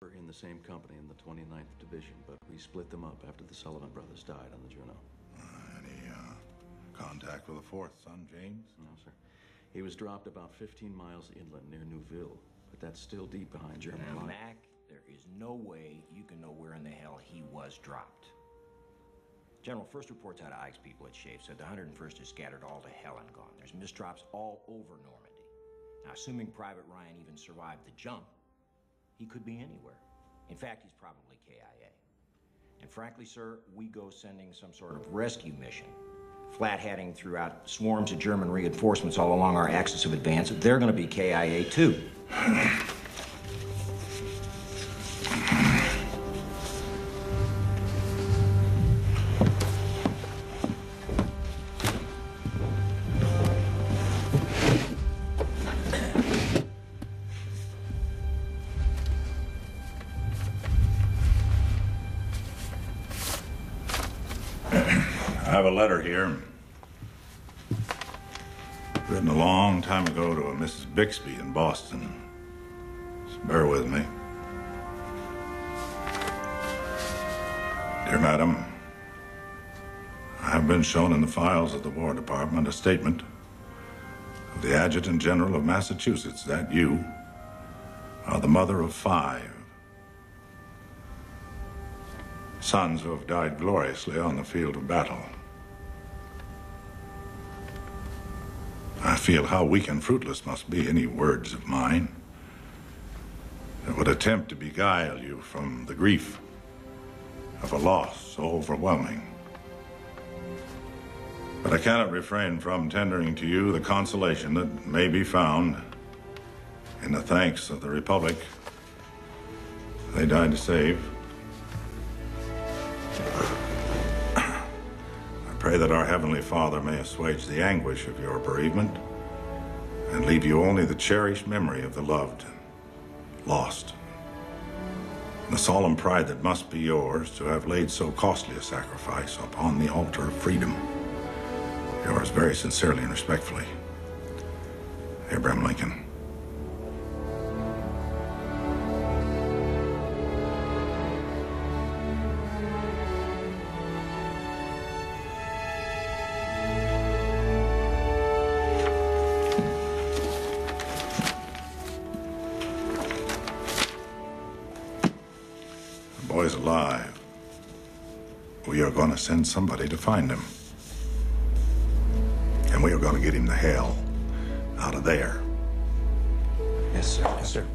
We're in the same company in the 29th Division, but we split them up after the Sullivan brothers died on the Juneau. Any uh, contact with the fourth son, James? No, sir. He was dropped about 15 miles inland near Neuville, but that's still deep behind German Now, lines. Mac, there is no way you can know where in the hell he was dropped. General, first reports out of Ike's people at SHAEF said the 101st is scattered all to hell and gone. There's misdrops all over Normandy. Now, assuming Private Ryan even survived the jump, he could be anywhere. In fact, he's probably KIA. And frankly, sir, we go sending some sort of rescue mission, flat heading throughout swarms of German reinforcements all along our axis of advance. They're going to be KIA too. I have a letter here. Written a long time ago to a Mrs. Bixby in Boston. Bear with me. Dear Madam, I have been shown in the files of the War Department a statement of the Adjutant General of Massachusetts that you are the mother of five sons who have died gloriously on the field of battle. I feel how weak and fruitless must be any words of mine that would attempt to beguile you from the grief of a loss so overwhelming. But I cannot refrain from tendering to you the consolation that may be found in the thanks of the Republic they died to save. Pray that our Heavenly Father may assuage the anguish of your bereavement and leave you only the cherished memory of the loved and lost. The solemn pride that must be yours to have laid so costly a sacrifice upon the altar of freedom. Yours very sincerely and respectfully, Abraham Lincoln. is alive. We are gonna send somebody to find him. And we are gonna get him the hell out of there. Yes, sir. Yes, sir.